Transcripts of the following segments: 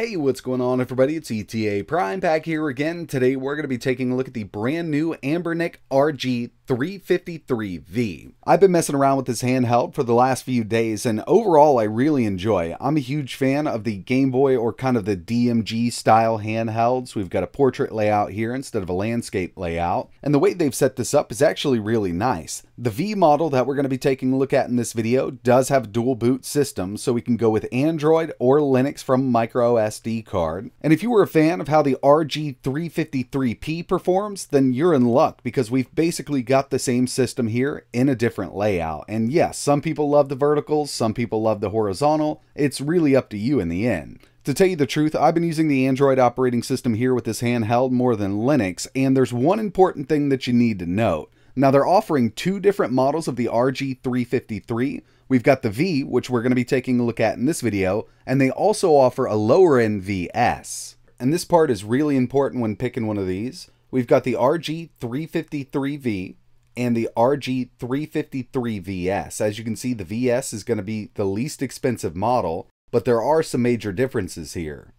Hey, what's going on everybody? It's ETA Prime back here again. Today we're going to be taking a look at the brand new Anbernic RG 353V. I've been messing around with this handheld for the last few days and overall I really enjoy. I'm a huge fan of the Game Boy or kind of the DMG style handhelds. We've got a portrait layout here instead of a landscape layout and the way they've set this up is actually really nice. The V model that we're going to be taking a look at in this video does have dual boot system so we can go with Android or Linux from micro SD card. And if you were a fan of how the RG353P performs then you're in luck because we've basically got got the same system here in a different layout. And yes, some people love the verticals, some people love the horizontal. It's really up to you in the end. To tell you the truth, I've been using the Android operating system here with this handheld more than Linux, and there's one important thing that you need to note. Now, they're offering two different models of the RG353. We've got the V, which we're going to be taking a look at in this video, and they also offer a lower end VS. And this part is really important when picking one of these. We've got the RG353V, and the RG353VS. As you can see, the VS is going to be the least expensive model, but there are some major differences here.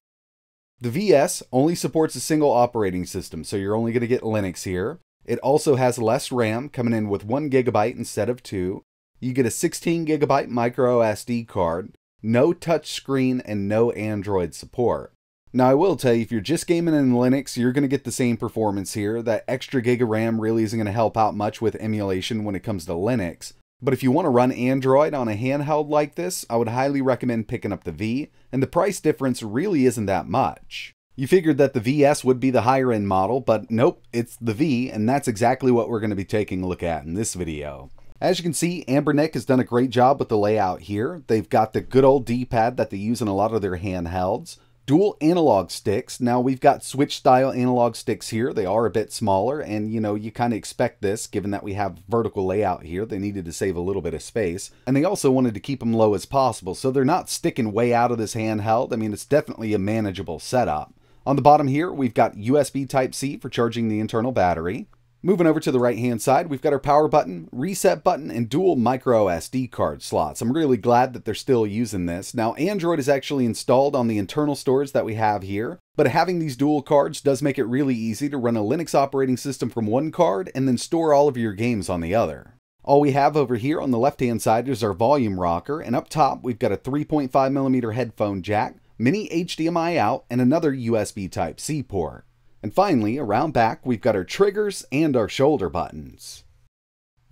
The VS only supports a single operating system, so you're only going to get Linux here. It also has less RAM, coming in with 1 gigabyte instead of 2. You get a 16 gigabyte micro SD card, no touch screen, and no Android support. Now, I will tell you, if you're just gaming in Linux, you're going to get the same performance here. That extra gig of RAM really isn't going to help out much with emulation when it comes to Linux. But if you want to run Android on a handheld like this, I would highly recommend picking up the V, and the price difference really isn't that much. You figured that the VS would be the higher end model, but nope, it's the V, and that's exactly what we're going to be taking a look at in this video. As you can see, Anbernic has done a great job with the layout here. They've got the good old D-pad that they use in a lot of their handhelds dual analog sticks. Now we've got switch style analog sticks here. They are a bit smaller and you know, you kind of expect this given that we have vertical layout here. They needed to save a little bit of space and they also wanted to keep them low as possible. So they're not sticking way out of this handheld. I mean, it's definitely a manageable setup. On the bottom here, we've got USB Type-C for charging the internal battery. Moving over to the right hand side, we've got our power button, reset button, and dual micro SD card slots. I'm really glad that they're still using this. Now, Android is actually installed on the internal storage that we have here, but having these dual cards does make it really easy to run a Linux operating system from one card and then store all of your games on the other. All we have over here on the left hand side is our volume rocker, and up top we've got a 3.5mm headphone jack, mini HDMI out, and another USB Type-C port. And finally, around back, we've got our triggers and our shoulder buttons.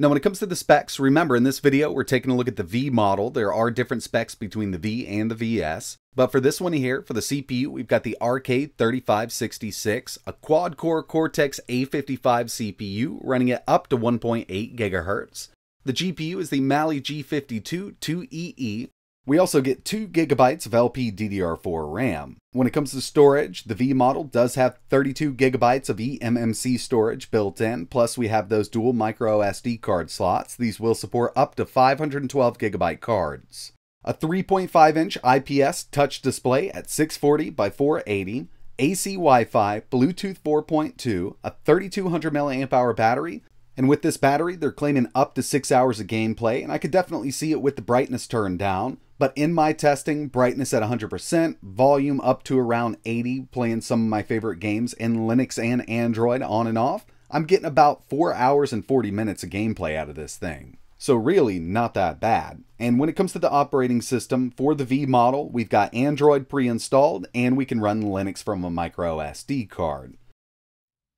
Now when it comes to the specs, remember in this video we're taking a look at the V model. There are different specs between the V and the VS. But for this one here, for the CPU, we've got the RK3566, a quad-core Cortex A55 CPU running at up to 1.8 GHz. The GPU is the Mali G52 2EE we also get 2 gigabytes of LPDDR4 RAM. When it comes to storage, the V model does have 32 gigabytes of eMMC storage built in, plus we have those dual micro SD card slots. These will support up to 512 gigabyte cards. A 3.5 inch IPS touch display at 640 by 480, AC Wi-Fi, Bluetooth 4.2, a 3200 mAh battery, and with this battery, they're claiming up to 6 hours of gameplay, and I could definitely see it with the brightness turned down. But in my testing, brightness at 100%, volume up to around 80, playing some of my favorite games in Linux and Android on and off, I'm getting about 4 hours and 40 minutes of gameplay out of this thing. So really not that bad. And when it comes to the operating system, for the V model, we've got Android pre-installed and we can run Linux from a micro SD card.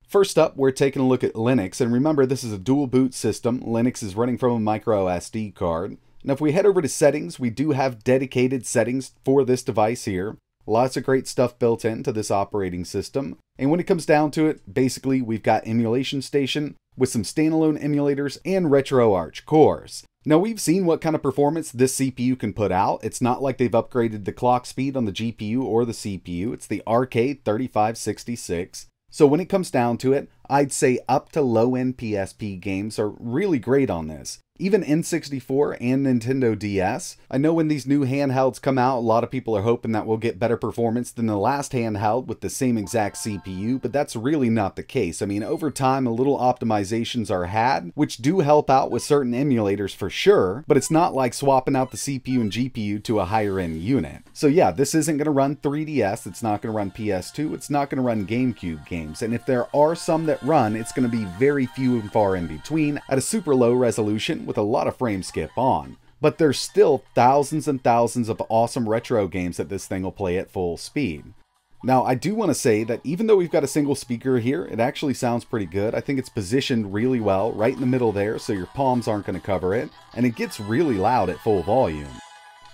First up, we're taking a look at Linux, and remember this is a dual boot system. Linux is running from a micro SD card. Now, if we head over to settings, we do have dedicated settings for this device here. Lots of great stuff built into this operating system. And when it comes down to it, basically we've got Emulation Station with some standalone emulators and RetroArch cores. Now we've seen what kind of performance this CPU can put out. It's not like they've upgraded the clock speed on the GPU or the CPU. It's the RK3566. So when it comes down to it, I'd say up to low-end PSP games are really great on this. Even N64 and Nintendo DS. I know when these new handhelds come out, a lot of people are hoping that we'll get better performance than the last handheld with the same exact CPU, but that's really not the case. I mean, over time, a little optimizations are had, which do help out with certain emulators for sure, but it's not like swapping out the CPU and GPU to a higher end unit. So yeah, this isn't going to run 3DS, it's not going to run PS2, it's not going to run GameCube games, and if there are some that run, it's going to be very few and far in between at a super low resolution with a lot of frame skip on. But there's still thousands and thousands of awesome retro games that this thing will play at full speed. Now, I do want to say that even though we've got a single speaker here, it actually sounds pretty good. I think it's positioned really well right in the middle there so your palms aren't going to cover it, and it gets really loud at full volume.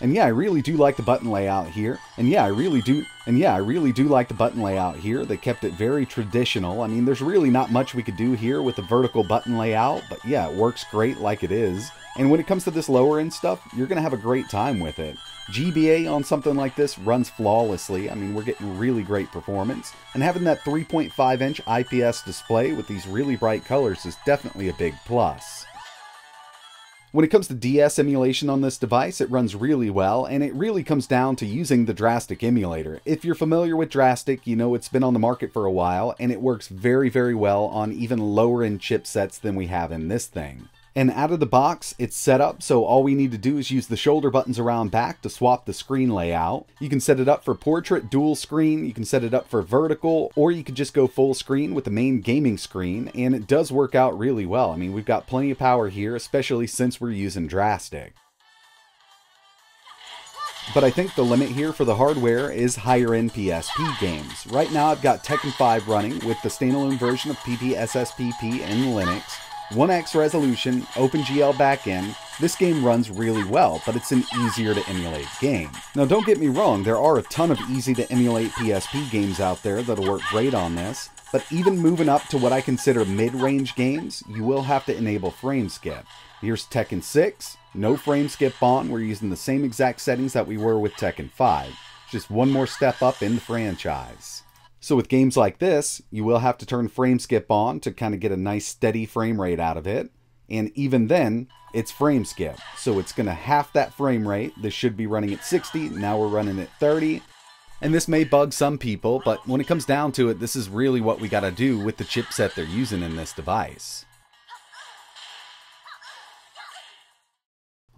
And yeah, I really do like the button layout here. And yeah, I really do and yeah, I really do like the button layout here. They kept it very traditional. I mean, there's really not much we could do here with the vertical button layout, but yeah, it works great like it is. And when it comes to this lower end stuff, you're going to have a great time with it. GBA on something like this runs flawlessly. I mean, we're getting really great performance. And having that 3.5 inch IPS display with these really bright colors is definitely a big plus. When it comes to DS emulation on this device, it runs really well, and it really comes down to using the Drastic emulator. If you're familiar with Drastic, you know it's been on the market for a while, and it works very, very well on even lower end chipsets than we have in this thing. And out of the box, it's set up so all we need to do is use the shoulder buttons around back to swap the screen layout. You can set it up for portrait, dual screen, you can set it up for vertical, or you could just go full screen with the main gaming screen, and it does work out really well. I mean, we've got plenty of power here, especially since we're using Drastic. But I think the limit here for the hardware is higher end PSP games. Right now I've got Tekken 5 running with the standalone version of PPSSPP in Linux, 1x resolution, OpenGL backend, this game runs really well, but it's an easier to emulate game. Now don't get me wrong, there are a ton of easy to emulate PSP games out there that'll work great on this, but even moving up to what I consider mid-range games, you will have to enable frame skip. Here's Tekken 6, no frame skip on, we're using the same exact settings that we were with Tekken 5. Just one more step up in the franchise. So with games like this, you will have to turn frame skip on to kind of get a nice steady frame rate out of it. And even then, it's frame skip. So it's going to half that frame rate. This should be running at 60. Now we're running at 30. And this may bug some people, but when it comes down to it, this is really what we got to do with the chipset they're using in this device.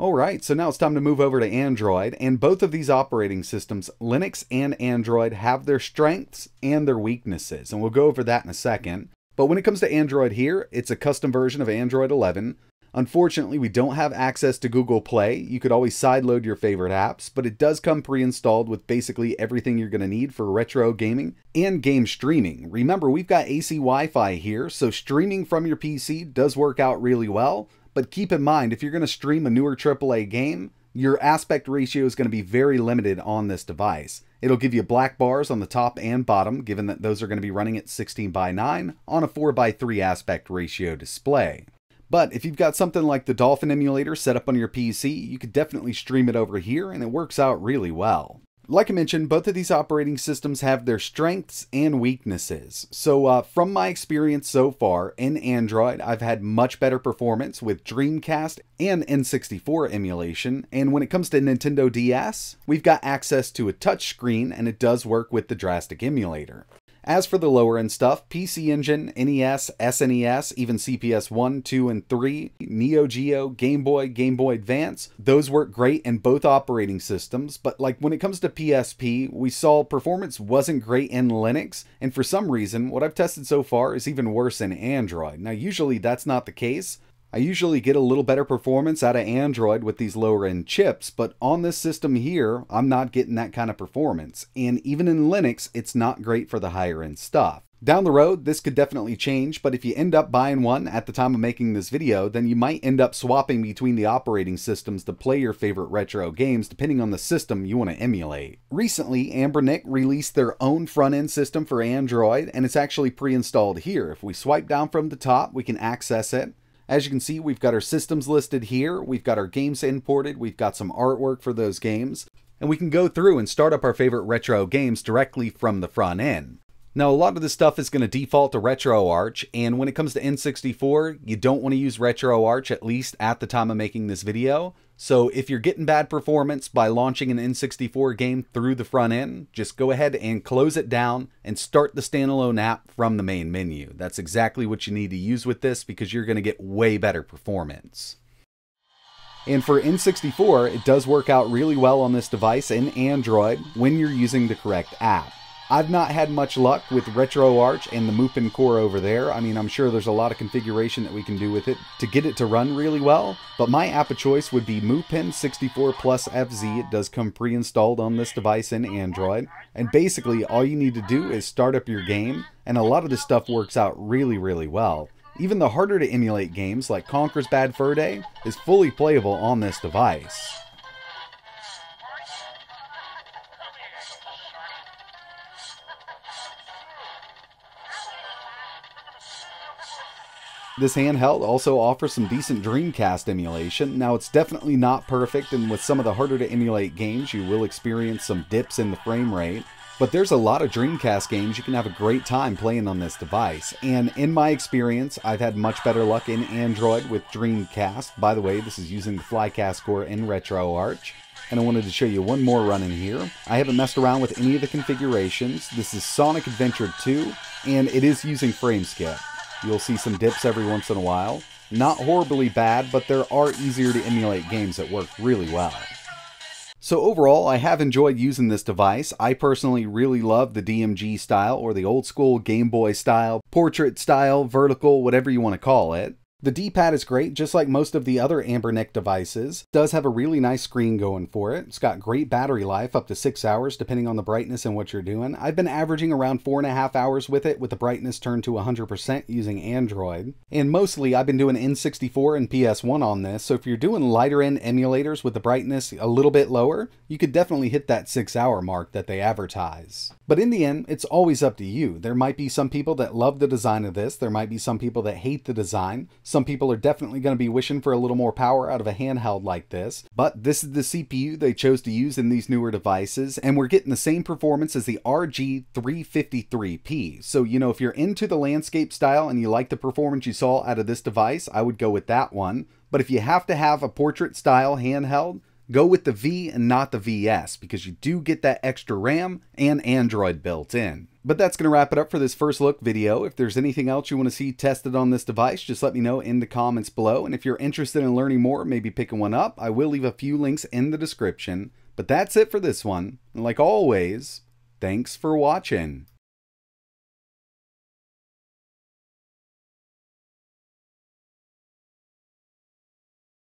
Alright, so now it's time to move over to Android, and both of these operating systems, Linux and Android, have their strengths and their weaknesses, and we'll go over that in a second. But when it comes to Android here, it's a custom version of Android 11. Unfortunately, we don't have access to Google Play. You could always sideload your favorite apps, but it does come pre-installed with basically everything you're going to need for retro gaming and game streaming. Remember, we've got AC Wi-Fi here, so streaming from your PC does work out really well, but keep in mind, if you're going to stream a newer AAA game, your aspect ratio is going to be very limited on this device. It'll give you black bars on the top and bottom, given that those are going to be running at 16 by 9 on a 4 by 3 aspect ratio display. But if you've got something like the Dolphin emulator set up on your PC, you could definitely stream it over here and it works out really well. Like I mentioned, both of these operating systems have their strengths and weaknesses. So uh, from my experience so far in Android, I've had much better performance with Dreamcast and N64 emulation. And when it comes to Nintendo DS, we've got access to a touchscreen and it does work with the Drastic emulator. As for the lower end stuff, PC Engine, NES, SNES, even CPS 1, 2, and 3, Neo Geo, Game Boy, Game Boy Advance, those work great in both operating systems, but like when it comes to PSP, we saw performance wasn't great in Linux, and for some reason, what I've tested so far is even worse in Android. Now, usually that's not the case, I usually get a little better performance out of Android with these lower end chips, but on this system here, I'm not getting that kind of performance. And even in Linux, it's not great for the higher end stuff. Down the road, this could definitely change, but if you end up buying one at the time of making this video, then you might end up swapping between the operating systems to play your favorite retro games depending on the system you want to emulate. Recently, Anbernic released their own front-end system for Android, and it's actually pre-installed here. If we swipe down from the top, we can access it. As you can see, we've got our systems listed here. We've got our games imported. We've got some artwork for those games. And we can go through and start up our favorite retro games directly from the front end. Now, a lot of this stuff is going to default to RetroArch, and when it comes to N64, you don't want to use RetroArch, at least at the time of making this video. So if you're getting bad performance by launching an N64 game through the front end, just go ahead and close it down and start the standalone app from the main menu. That's exactly what you need to use with this because you're going to get way better performance. And for N64, it does work out really well on this device in Android when you're using the correct app. I've not had much luck with RetroArch and the Mupen core over there. I mean, I'm sure there's a lot of configuration that we can do with it to get it to run really well, but my app of choice would be Mupen 64 Plus FZ. It does come pre-installed on this device in Android, and basically all you need to do is start up your game, and a lot of this stuff works out really, really well. Even the harder to emulate games like Conker's Bad Fur Day is fully playable on this device. This handheld also offers some decent Dreamcast emulation. Now, it's definitely not perfect, and with some of the harder to emulate games, you will experience some dips in the frame rate. But there's a lot of Dreamcast games you can have a great time playing on this device. And in my experience, I've had much better luck in Android with Dreamcast. By the way, this is using the Flycast core in RetroArch. And I wanted to show you one more run in here. I haven't messed around with any of the configurations. This is Sonic Adventure 2, and it is using FrameSkip. You'll see some dips every once in a while. Not horribly bad, but there are easier to emulate games that work really well. So overall, I have enjoyed using this device. I personally really love the DMG style or the old school Game Boy style, portrait style, vertical, whatever you want to call it. The D-pad is great, just like most of the other Anbernic devices. Does have a really nice screen going for it. It's got great battery life, up to six hours, depending on the brightness and what you're doing. I've been averaging around four and a half hours with it, with the brightness turned to 100% using Android. And mostly, I've been doing N64 and PS1 on this, so if you're doing lighter end emulators with the brightness a little bit lower, you could definitely hit that six hour mark that they advertise. But in the end, it's always up to you. There might be some people that love the design of this, there might be some people that hate the design. Some people are definitely going to be wishing for a little more power out of a handheld like this, but this is the CPU they chose to use in these newer devices, and we're getting the same performance as the RG353P. So, you know, if you're into the landscape style and you like the performance you saw out of this device, I would go with that one. But if you have to have a portrait style handheld, go with the V and not the VS because you do get that extra RAM and Android built in. But that's going to wrap it up for this first look video. If there's anything else you want to see tested on this device, just let me know in the comments below. And if you're interested in learning more, maybe picking one up, I will leave a few links in the description. But that's it for this one. And like always, thanks for watching.